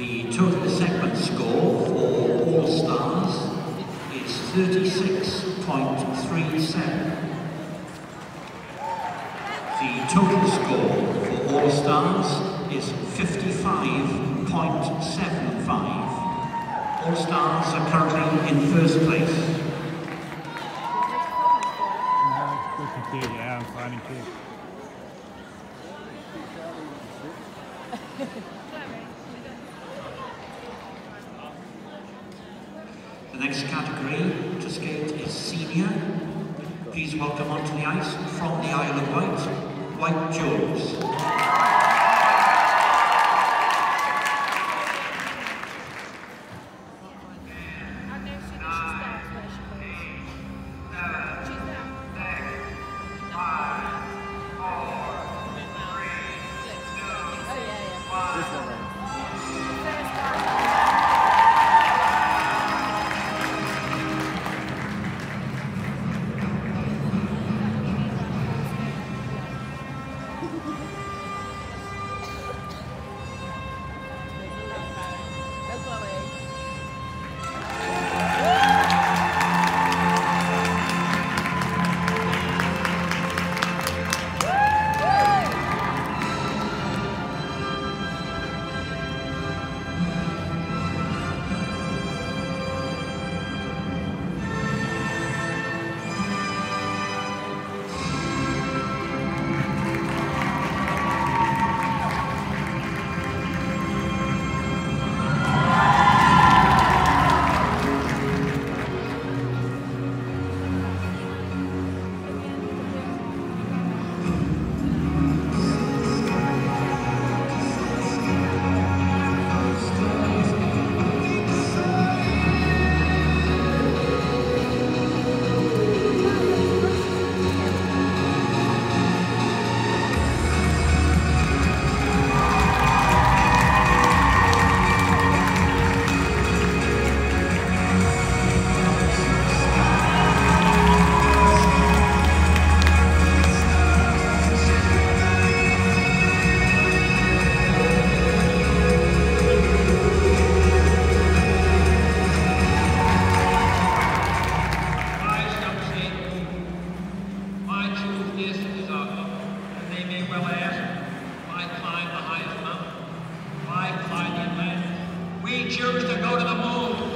The total segment score for All Stars is 36.37. The total score for All Stars is 55.75. All Stars are currently in first place. Yeah, I'm finding kid. Next category to skate is senior. Please welcome onto the ice from the Isle of Wight, White Jones. Well ask, why climb the highest mountain? Why climb the Atlantic? We choose to go to the moon.